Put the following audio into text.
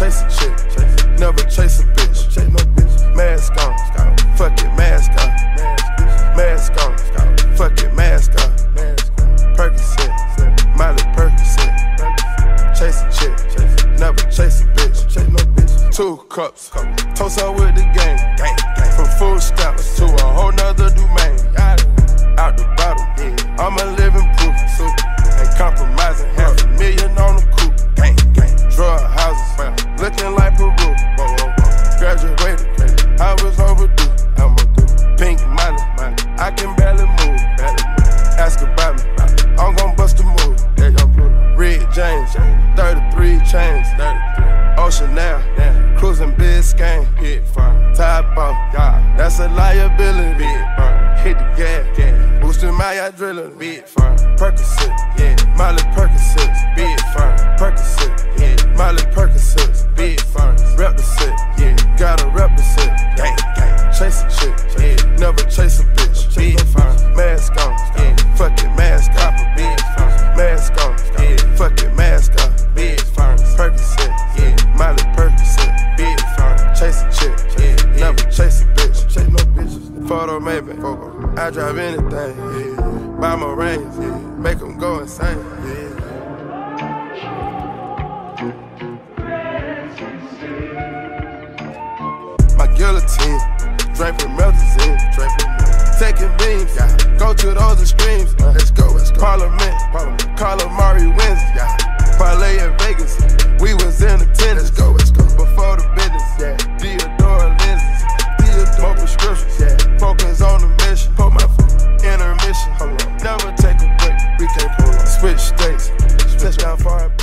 chase a chick, never chase a bitch. Mask on, fuck it, mask on. Mask on, fuck it, mask on. Percocet, Molly Percocet. Chase a chick, never chase a bitch. Two cups, toast out with the game. Graduated, I was overdue. I'm a pink money, I can barely move. Ask about me, I'm gon' bust a move. Red James, 33 chains, 33. Ocean now, cruising Biscayne, hit fun. Top off, that's a liability. Hit the gas, gas. boosting my adrenaline. Big fun. Percocet, yeah. Molly Percocet, big fun. Percocet, I drive anything. Buy my yeah. Make them go insane. My guillotine, drink from melazine, drink from Taking beams, yeah. Go to those extremes, uh, let's go, let's go. Parliament, Parliament. Calamari wins, yeah. Parlay in Vegas, we was in the attendance. States, touchdown plates.